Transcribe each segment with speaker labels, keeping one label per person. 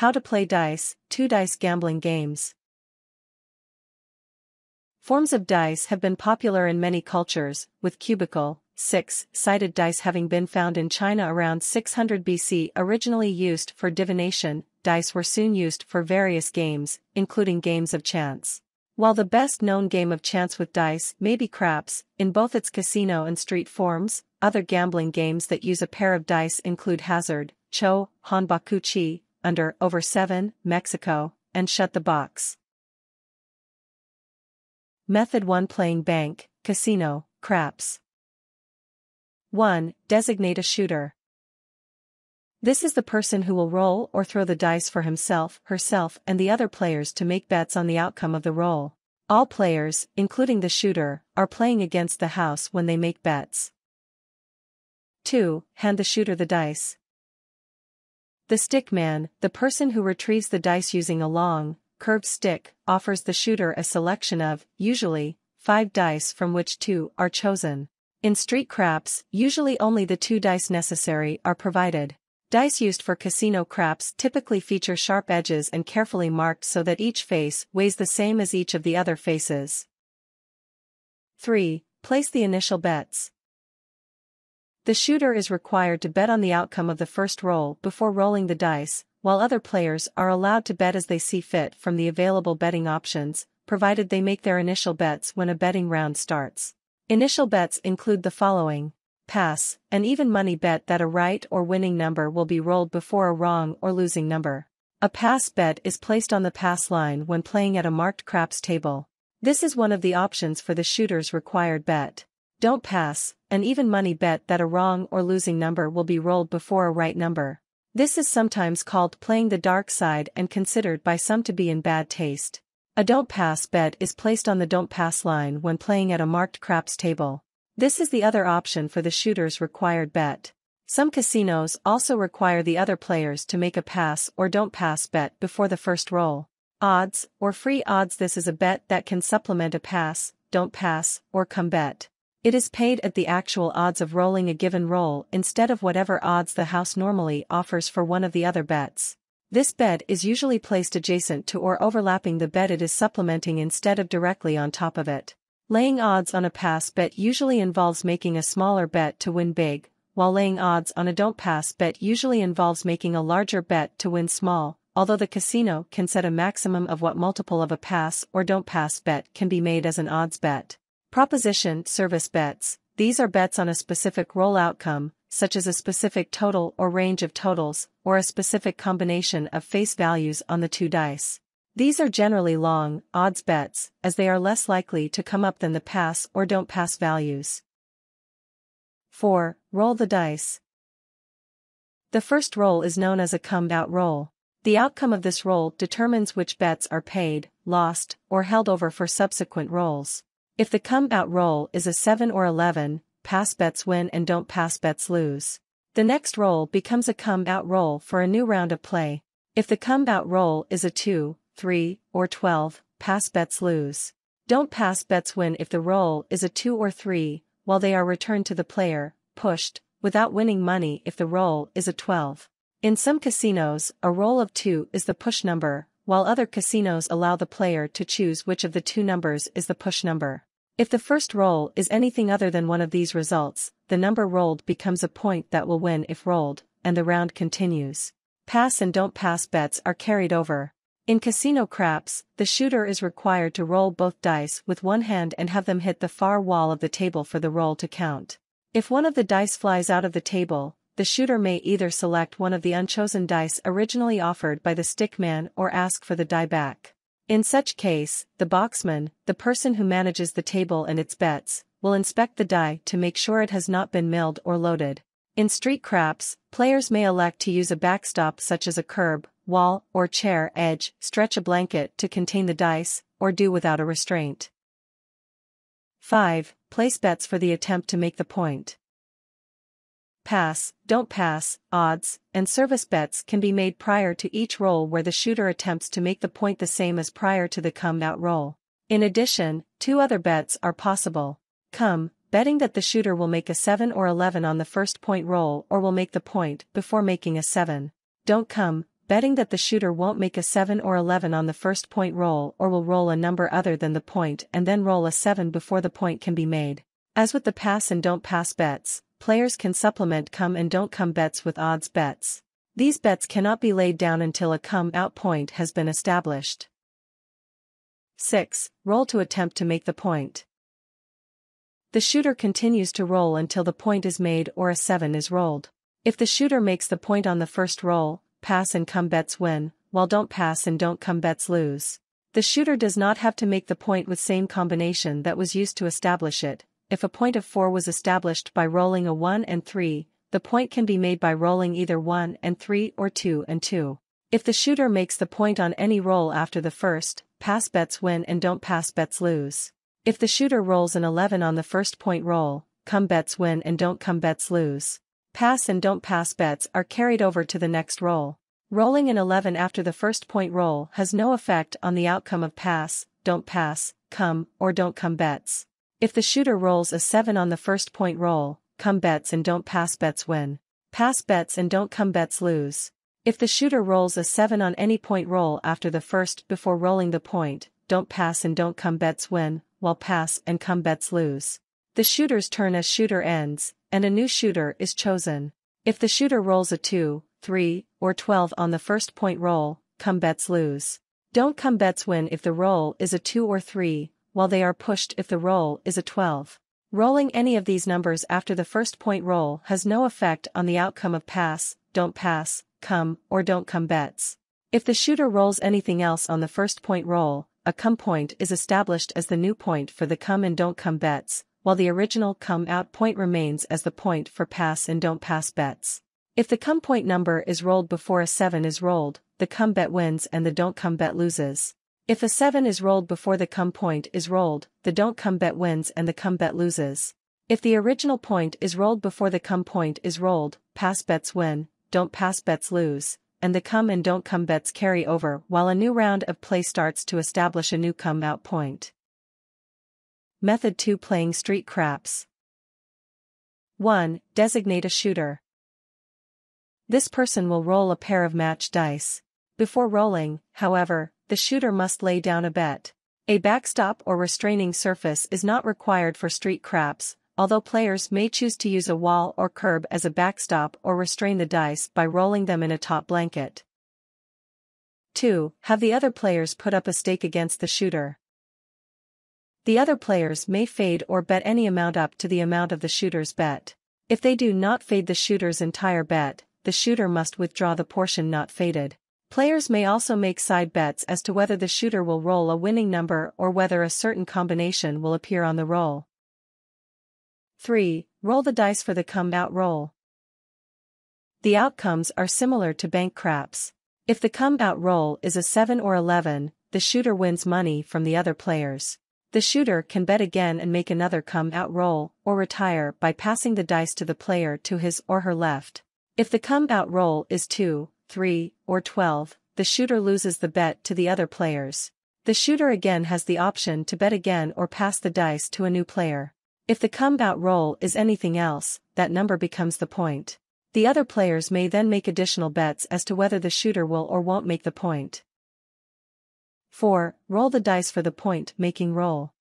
Speaker 1: How to play dice, two dice gambling games. Forms of dice have been popular in many cultures, with cubical, six-sided dice having been found in China around 600 BC originally used for divination, dice were soon used for various games, including games of chance. While the best-known game of chance with dice may be craps, in both its casino and street forms, other gambling games that use a pair of dice include hazard, cho, hanbaku chi, under, over 7, Mexico, and shut the box. Method 1 Playing Bank, Casino, Craps 1. Designate a shooter. This is the person who will roll or throw the dice for himself, herself and the other players to make bets on the outcome of the roll. All players, including the shooter, are playing against the house when they make bets. 2. Hand the shooter the dice. The stick man, the person who retrieves the dice using a long, curved stick, offers the shooter a selection of, usually, five dice from which two are chosen. In street craps, usually only the two dice necessary are provided. Dice used for casino craps typically feature sharp edges and carefully marked so that each face weighs the same as each of the other faces. 3. Place the initial bets. The shooter is required to bet on the outcome of the first roll before rolling the dice, while other players are allowed to bet as they see fit from the available betting options, provided they make their initial bets when a betting round starts. Initial bets include the following pass, an even money bet that a right or winning number will be rolled before a wrong or losing number. A pass bet is placed on the pass line when playing at a marked craps table. This is one of the options for the shooter's required bet. Don't pass, an even money bet that a wrong or losing number will be rolled before a right number. This is sometimes called playing the dark side and considered by some to be in bad taste. A don't pass bet is placed on the don't pass line when playing at a marked craps table. This is the other option for the shooter's required bet. Some casinos also require the other players to make a pass or don't pass bet before the first roll. Odds, or free odds This is a bet that can supplement a pass, don't pass, or come bet. It is paid at the actual odds of rolling a given roll instead of whatever odds the house normally offers for one of the other bets. This bet is usually placed adjacent to or overlapping the bet it is supplementing instead of directly on top of it. Laying odds on a pass bet usually involves making a smaller bet to win big, while laying odds on a don't pass bet usually involves making a larger bet to win small, although the casino can set a maximum of what multiple of a pass or don't pass bet can be made as an odds bet. Proposition service bets, these are bets on a specific roll outcome, such as a specific total or range of totals, or a specific combination of face values on the two dice. These are generally long, odds bets, as they are less likely to come up than the pass or don't pass values. 4. Roll the dice. The first roll is known as a come-out roll. The outcome of this roll determines which bets are paid, lost, or held over for subsequent rolls. If the come-out roll is a 7 or 11, pass bets win and don't pass bets lose. The next roll becomes a come-out roll for a new round of play. If the come-out roll is a 2, 3, or 12, pass bets lose. Don't pass bets win if the roll is a 2 or 3, while they are returned to the player, pushed, without winning money if the roll is a 12. In some casinos, a roll of 2 is the push number, while other casinos allow the player to choose which of the two numbers is the push number. If the first roll is anything other than one of these results, the number rolled becomes a point that will win if rolled, and the round continues. Pass and don't pass bets are carried over. In casino craps, the shooter is required to roll both dice with one hand and have them hit the far wall of the table for the roll to count. If one of the dice flies out of the table, the shooter may either select one of the unchosen dice originally offered by the stickman or ask for the die back. In such case, the boxman, the person who manages the table and its bets, will inspect the die to make sure it has not been milled or loaded. In street craps, players may elect to use a backstop such as a curb, wall, or chair edge, stretch a blanket to contain the dice, or do without a restraint. 5. Place bets for the attempt to make the point. Pass, don't pass, odds, and service bets can be made prior to each roll where the shooter attempts to make the point the same as prior to the come-out roll. In addition, two other bets are possible. Come, betting that the shooter will make a 7 or 11 on the first point roll or will make the point before making a 7. Don't come, betting that the shooter won't make a 7 or 11 on the first point roll or will roll a number other than the point and then roll a 7 before the point can be made. As with the pass and don't pass bets, players can supplement come and don't come bets with odds bets. These bets cannot be laid down until a come out point has been established. 6. Roll to attempt to make the point. The shooter continues to roll until the point is made or a 7 is rolled. If the shooter makes the point on the first roll, pass and come bets win, while don't pass and don't come bets lose. The shooter does not have to make the point with same combination that was used to establish it. If a point of 4 was established by rolling a 1 and 3, the point can be made by rolling either 1 and 3 or 2 and 2. If the shooter makes the point on any roll after the first, pass bets win and don't pass bets lose. If the shooter rolls an 11 on the first point roll, come bets win and don't come bets lose. Pass and don't pass bets are carried over to the next roll. Rolling an 11 after the first point roll has no effect on the outcome of pass, don't pass, come, or don't come bets. If the shooter rolls a 7 on the first point roll, come bets and don't pass bets win. Pass bets and don't come bets lose. If the shooter rolls a 7 on any point roll after the first before rolling the point, don't pass and don't come bets win, while pass and come bets lose. The shooter's turn as shooter ends, and a new shooter is chosen. If the shooter rolls a 2, 3, or 12 on the first point roll, come bets lose. Don't come bets win if the roll is a 2 or 3, while they are pushed if the roll is a 12. Rolling any of these numbers after the first point roll has no effect on the outcome of pass, don't pass, come, or don't come bets. If the shooter rolls anything else on the first point roll, a come point is established as the new point for the come and don't come bets, while the original come out point remains as the point for pass and don't pass bets. If the come point number is rolled before a 7 is rolled, the come bet wins and the don't come bet loses. If a 7 is rolled before the come point is rolled, the don't come bet wins and the come bet loses. If the original point is rolled before the come point is rolled, pass bets win, don't pass bets lose, and the come and don't come bets carry over while a new round of play starts to establish a new come out point. Method 2 Playing Street Craps 1. Designate a shooter. This person will roll a pair of match dice. Before rolling, however, the shooter must lay down a bet. A backstop or restraining surface is not required for street craps, although players may choose to use a wall or curb as a backstop or restrain the dice by rolling them in a top blanket. 2. Have the other players put up a stake against the shooter. The other players may fade or bet any amount up to the amount of the shooter's bet. If they do not fade the shooter's entire bet, the shooter must withdraw the portion not faded. Players may also make side bets as to whether the shooter will roll a winning number or whether a certain combination will appear on the roll. 3. Roll the dice for the come-out roll. The outcomes are similar to bank craps. If the come-out roll is a 7 or 11, the shooter wins money from the other players. The shooter can bet again and make another come-out roll or retire by passing the dice to the player to his or her left. If the come-out roll is 2, 3, or 12, the shooter loses the bet to the other players. The shooter again has the option to bet again or pass the dice to a new player. If the come-out roll is anything else, that number becomes the point. The other players may then make additional bets as to whether the shooter will or won't make the point. 4. Roll the dice for the point-making roll.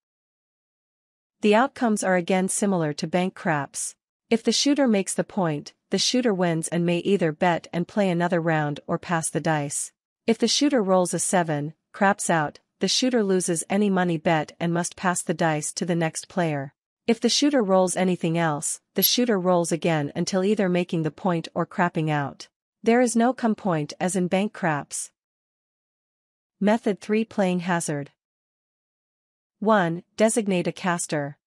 Speaker 1: The outcomes are again similar to bank craps. If the shooter makes the point, the shooter wins and may either bet and play another round or pass the dice. If the shooter rolls a 7, craps out, the shooter loses any money bet and must pass the dice to the next player. If the shooter rolls anything else, the shooter rolls again until either making the point or crapping out. There is no come point as in bank craps. Method 3 Playing Hazard 1. Designate a caster.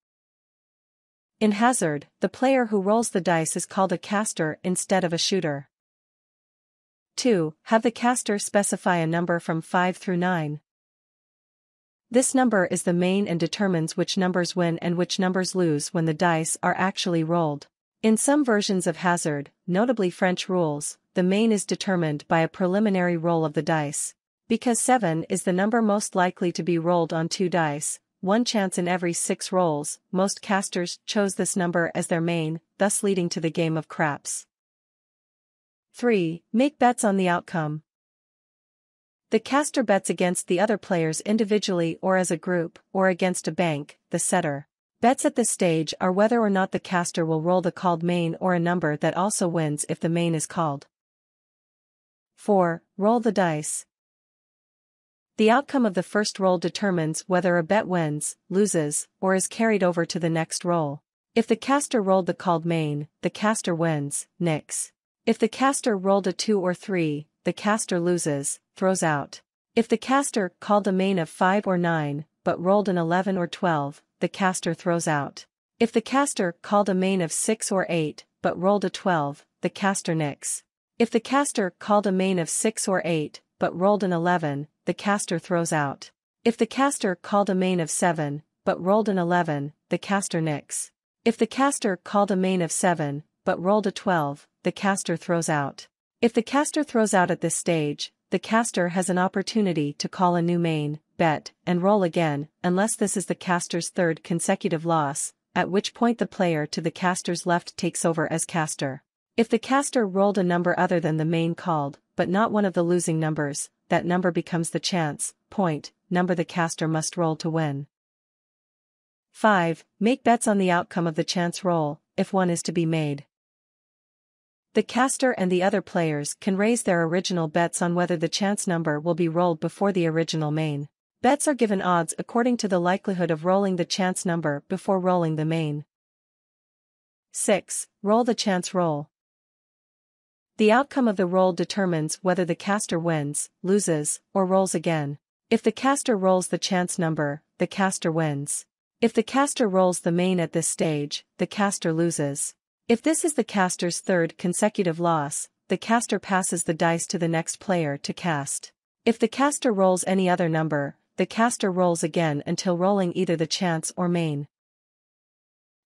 Speaker 1: In hazard, the player who rolls the dice is called a caster instead of a shooter. 2. Have the caster specify a number from 5 through 9. This number is the main and determines which numbers win and which numbers lose when the dice are actually rolled. In some versions of Hazard, notably French rules, the main is determined by a preliminary roll of the dice. Because 7 is the number most likely to be rolled on two dice, one chance in every six rolls, most casters chose this number as their main, thus leading to the game of craps. 3. Make bets on the outcome. The caster bets against the other players individually or as a group, or against a bank, the setter. Bets at this stage are whether or not the caster will roll the called main or a number that also wins if the main is called. 4. Roll the dice. The outcome of the first roll determines whether a bet wins, loses, or is carried over to the next roll. If the caster rolled the called main, the caster wins, nicks. If the caster rolled a 2 or 3, the caster loses, throws out. If the caster called a main of 5 or 9, but rolled an 11 or 12, the caster throws out. If the caster called a main of 6 or 8, but rolled a 12, the caster nicks. If the caster called a main of 6 or 8, but rolled an 11, the caster throws out. If the caster called a main of 7, but rolled an 11, the caster nicks. If the caster called a main of 7, but rolled a 12, the caster throws out. If the caster throws out at this stage, the caster has an opportunity to call a new main, bet, and roll again, unless this is the caster's third consecutive loss, at which point the player to the caster's left takes over as caster. If the caster rolled a number other than the main called, but not one of the losing numbers, that number becomes the chance, point, number the caster must roll to win. 5. Make bets on the outcome of the chance roll, if one is to be made. The caster and the other players can raise their original bets on whether the chance number will be rolled before the original main. Bets are given odds according to the likelihood of rolling the chance number before rolling the main. 6. Roll the chance roll. The outcome of the roll determines whether the caster wins, loses, or rolls again. If the caster rolls the chance number, the caster wins. If the caster rolls the main at this stage, the caster loses. If this is the caster's third consecutive loss, the caster passes the dice to the next player to cast. If the caster rolls any other number, the caster rolls again until rolling either the chance or main.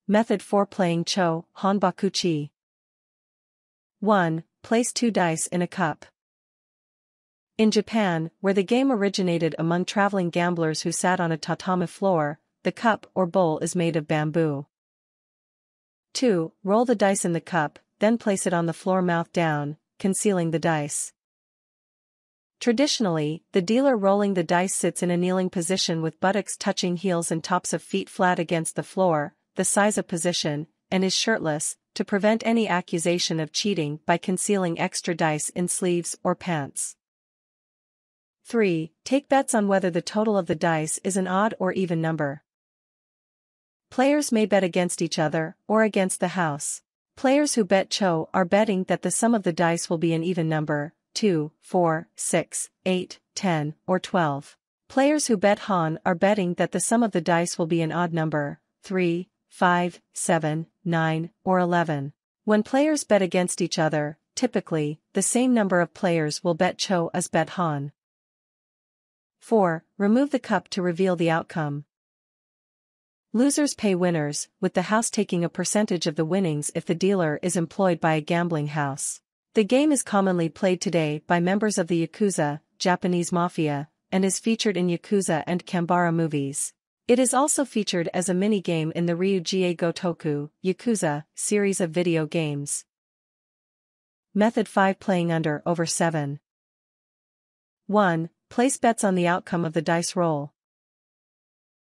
Speaker 1: Method 4 Playing Cho-Han Bakuchi 1. Place two dice in a cup. In Japan, where the game originated among traveling gamblers who sat on a tatami floor, the cup or bowl is made of bamboo. 2. Roll the dice in the cup, then place it on the floor mouth down, concealing the dice. Traditionally, the dealer rolling the dice sits in a kneeling position with buttocks touching heels and tops of feet flat against the floor, the seiza position, and is shirtless, to prevent any accusation of cheating by concealing extra dice in sleeves or pants. 3. Take bets on whether the total of the dice is an odd or even number. Players may bet against each other, or against the house. Players who bet Cho are betting that the sum of the dice will be an even number, 2, 4, 6, 8, 10, or 12. Players who bet Han are betting that the sum of the dice will be an odd number, 3, 5, 7, 9, or 11. When players bet against each other, typically, the same number of players will bet Cho as bet Han. 4. Remove the cup to reveal the outcome. Losers pay winners, with the house taking a percentage of the winnings if the dealer is employed by a gambling house. The game is commonly played today by members of the Yakuza, Japanese Mafia, and is featured in Yakuza and chanbara movies. It is also featured as a mini-game in the Ryu ga Gotoku, Yakuza, series of video games. Method 5 Playing under over 7. 1. Place bets on the outcome of the dice roll.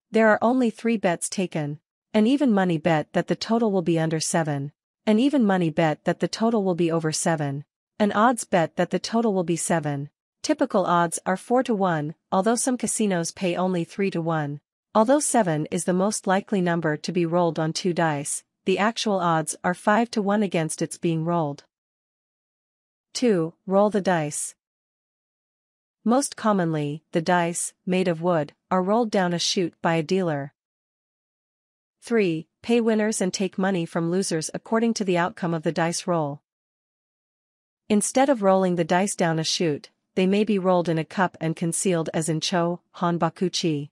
Speaker 1: There are only three bets taken. An even money bet that the total will be under 7. An even money bet that the total will be over 7. An odds bet that the total will be 7. Typical odds are 4 to 1, although some casinos pay only 3 to 1. Although 7 is the most likely number to be rolled on two dice, the actual odds are 5 to 1 against its being rolled. 2. Roll the dice. Most commonly, the dice, made of wood, are rolled down a chute by a dealer. 3 pay winners and take money from losers according to the outcome of the dice roll. Instead of rolling the dice down a chute, they may be rolled in a cup and concealed as in Cho-Han Bakuchi.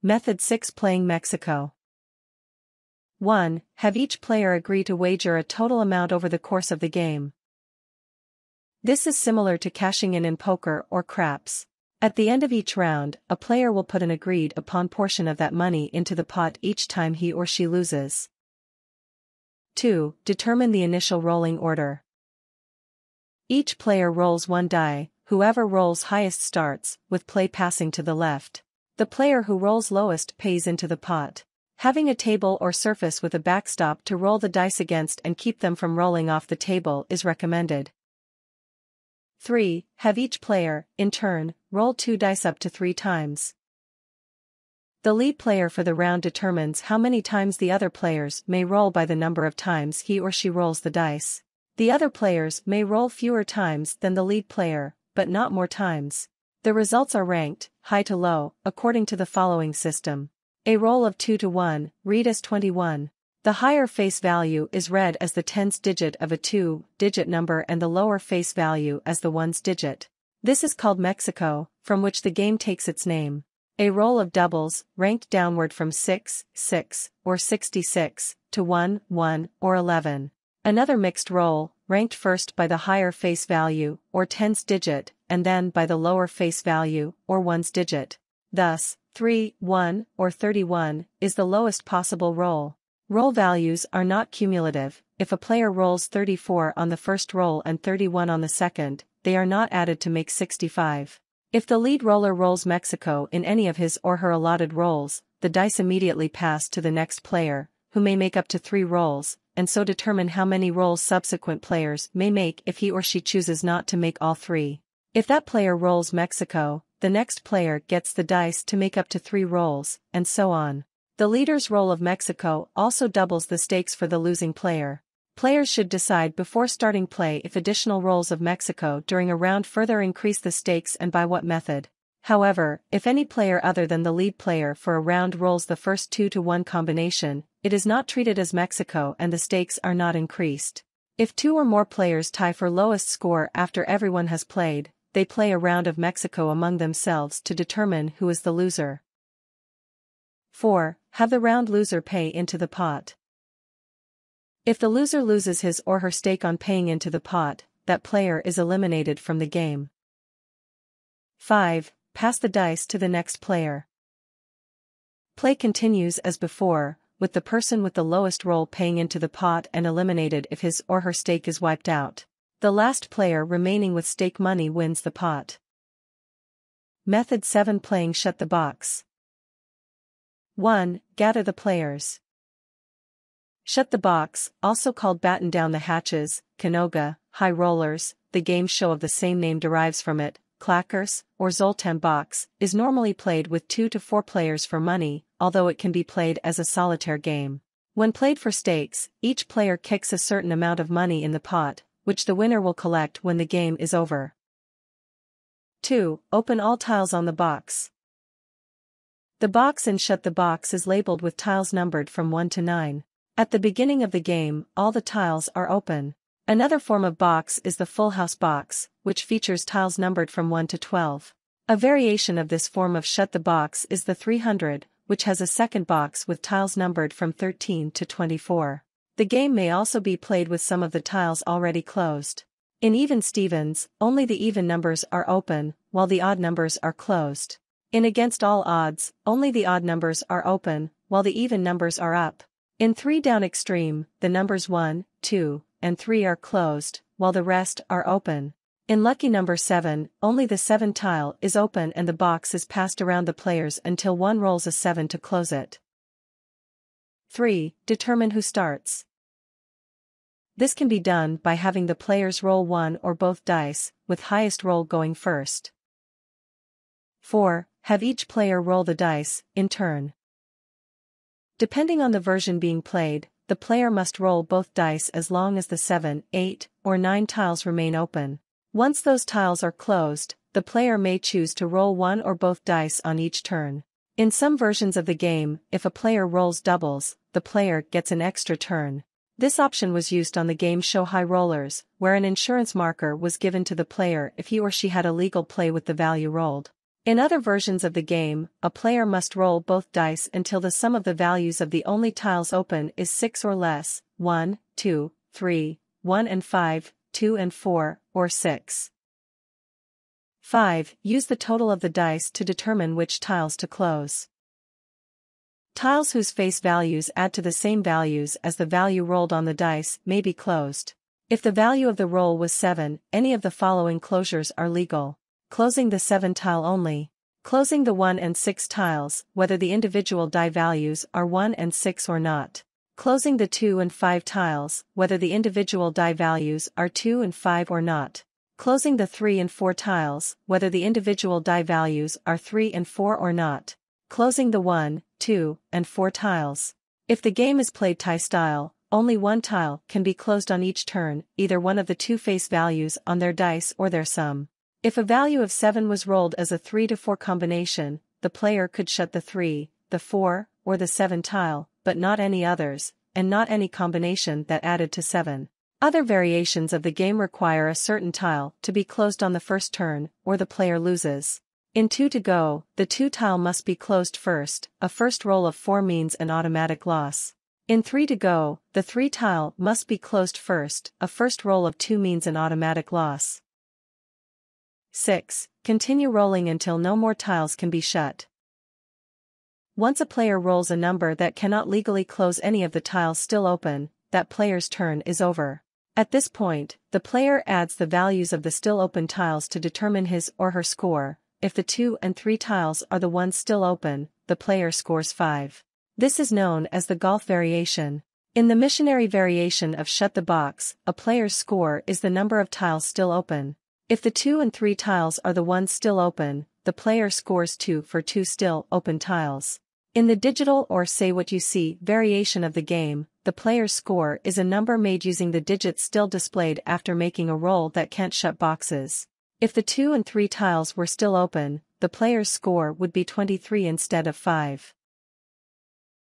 Speaker 1: Method 6 Playing Mexico 1. Have each player agree to wager a total amount over the course of the game. This is similar to cashing in in poker or craps. At the end of each round, a player will put an agreed upon portion of that money into the pot each time he or she loses. 2. Determine the initial rolling order. Each player rolls one die, whoever rolls highest starts, with play passing to the left. The player who rolls lowest pays into the pot. Having a table or surface with a backstop to roll the dice against and keep them from rolling off the table is recommended. 3. Have each player, in turn, roll two dice up to three times. The lead player for the round determines how many times the other players may roll by the number of times he or she rolls the dice. The other players may roll fewer times than the lead player, but not more times. The results are ranked, high to low, according to the following system. A roll of 2 to 1, read as 21. The higher face value is read as the tens digit of a 2-digit number and the lower face value as the ones digit. This is called Mexico, from which the game takes its name. A roll of doubles, ranked downward from 6, 6, or 66, to 1, 1, or 11. Another mixed roll, ranked first by the higher face value, or tens digit, and then by the lower face value, or ones digit. Thus, 3, 1, or 31, is the lowest possible roll. Roll values are not cumulative, if a player rolls 34 on the first roll and 31 on the second, they are not added to make 65. If the lead roller rolls Mexico in any of his or her allotted rolls, the dice immediately pass to the next player, who may make up to three rolls, and so determine how many rolls subsequent players may make if he or she chooses not to make all three. If that player rolls Mexico, the next player gets the dice to make up to three rolls, and so on. The leader's roll of Mexico also doubles the stakes for the losing player. Players should decide before starting play if additional rolls of Mexico during a round further increase the stakes and by what method. However, if any player other than the lead player for a round rolls the first 2 to 1 combination, it is not treated as Mexico and the stakes are not increased. If two or more players tie for lowest score after everyone has played, they play a round of Mexico among themselves to determine who is the loser. 4. Have the round loser pay into the pot. If the loser loses his or her stake on paying into the pot, that player is eliminated from the game. 5. Pass the dice to the next player. Play continues as before, with the person with the lowest roll paying into the pot and eliminated if his or her stake is wiped out. The last player remaining with stake money wins the pot. Method 7 Playing Shut the Box 1. Gather the players. Shut the Box, also called Batten Down the Hatches, Canoga, High Rollers, the game show of the same name derives from it, Clackers, or Zoltan Box, is normally played with 2 to 4 players for money, although it can be played as a solitaire game. When played for stakes, each player kicks a certain amount of money in the pot, which the winner will collect when the game is over. 2. Open all tiles on the box. The box and shut the box is labeled with tiles numbered from 1 to 9. At the beginning of the game, all the tiles are open. Another form of box is the full house box, which features tiles numbered from 1 to 12. A variation of this form of shut the box is the 300, which has a second box with tiles numbered from 13 to 24. The game may also be played with some of the tiles already closed. In even Stevens, only the even numbers are open, while the odd numbers are closed. In against all odds, only the odd numbers are open, while the even numbers are up. In 3 down extreme, the numbers 1, 2, and 3 are closed, while the rest are open. In lucky number 7, only the 7 tile is open and the box is passed around the players until one rolls a 7 to close it. 3. Determine who starts. This can be done by having the players roll one or both dice, with highest roll going first. 4. Have each player roll the dice, in turn. Depending on the version being played, the player must roll both dice as long as the 7, 8, or 9 tiles remain open. Once those tiles are closed, the player may choose to roll one or both dice on each turn. In some versions of the game, if a player rolls doubles, the player gets an extra turn. This option was used on the game show High Rollers, where an insurance marker was given to the player if he or she had a legal play with the value rolled. In other versions of the game, a player must roll both dice until the sum of the values of the only tiles open is 6 or less, 1, 2, 3, 1 and 5, 2 and 4, or 6. 5. Use the total of the dice to determine which tiles to close. Tiles whose face values add to the same values as the value rolled on the dice may be closed. If the value of the roll was 7, any of the following closures are legal. Closing the 7 tile only. Closing the 1 and 6 tiles, whether the individual die values are 1 and 6 or not. Closing the 2 and 5 tiles, whether the individual die values are 2 and 5 or not. Closing the 3 and 4 tiles, whether the individual die values are 3 and 4 or not. Closing the 1, 2, and 4 tiles. If the game is played tie style, only one tile can be closed on each turn, either one of the two face values on their dice or their sum. If a value of 7 was rolled as a 3 to 4 combination, the player could shut the 3, the 4, or the 7 tile, but not any others, and not any combination that added to 7. Other variations of the game require a certain tile to be closed on the first turn, or the player loses. In 2 to go, the 2 tile must be closed first, a first roll of 4 means an automatic loss. In 3 to go, the 3 tile must be closed first, a first roll of 2 means an automatic loss. 6. Continue rolling until no more tiles can be shut. Once a player rolls a number that cannot legally close any of the tiles still open, that player's turn is over. At this point, the player adds the values of the still open tiles to determine his or her score, if the 2 and 3 tiles are the ones still open, the player scores 5. This is known as the golf variation. In the missionary variation of shut the box, a player's score is the number of tiles still open. If the 2 and 3 tiles are the ones still open, the player scores 2 for 2 still open tiles. In the digital or say what you see variation of the game, the player's score is a number made using the digits still displayed after making a roll that can't shut boxes. If the 2 and 3 tiles were still open, the player's score would be 23 instead of 5.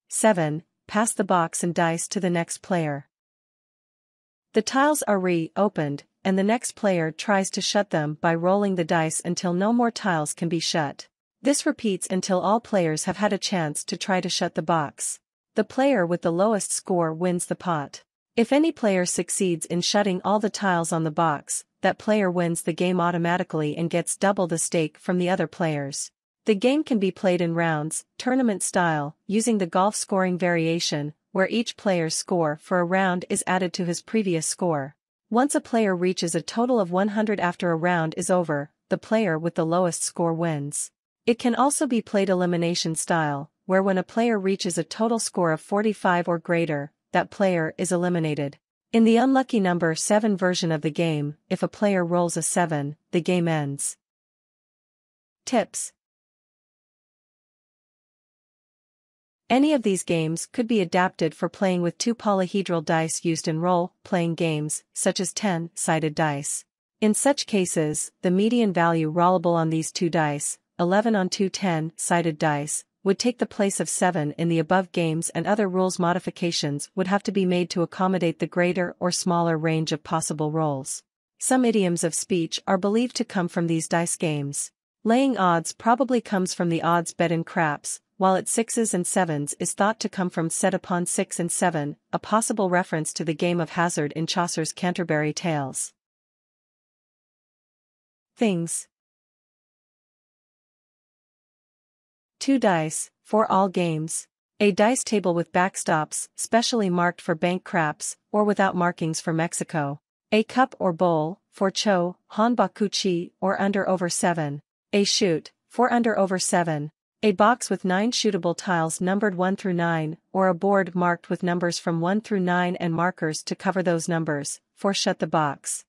Speaker 1: 7. Pass the box and dice to the next player. The tiles are re-opened, and the next player tries to shut them by rolling the dice until no more tiles can be shut. This repeats until all players have had a chance to try to shut the box. The player with the lowest score wins the pot. If any player succeeds in shutting all the tiles on the box, that player wins the game automatically and gets double the stake from the other players. The game can be played in rounds, tournament style, using the golf scoring variation, where each player's score for a round is added to his previous score. Once a player reaches a total of 100 after a round is over, the player with the lowest score wins. It can also be played elimination style, where when a player reaches a total score of 45 or greater, that player is eliminated. In the unlucky number 7 version of the game, if a player rolls a 7, the game ends. Tips Any of these games could be adapted for playing with two polyhedral dice used in role-playing games, such as 10-sided dice. In such cases, the median value rollable on these two dice, 11 on two 10-sided dice, would take the place of 7 in the above games and other rules modifications would have to be made to accommodate the greater or smaller range of possible rolls. Some idioms of speech are believed to come from these dice games. Laying odds probably comes from the odds bet in craps, while at sixes and sevens is thought to come from set upon six and seven, a possible reference to the game of hazard in Chaucer's Canterbury Tales. Things 2 dice, for all games. A dice table with backstops, specially marked for bank craps, or without markings for Mexico. A cup or bowl, for cho-han bakuchi, or under over 7. A chute, for under over 7. A box with 9 shootable tiles numbered 1 through 9, or a board marked with numbers from 1 through 9 and markers to cover those numbers, for shut the box.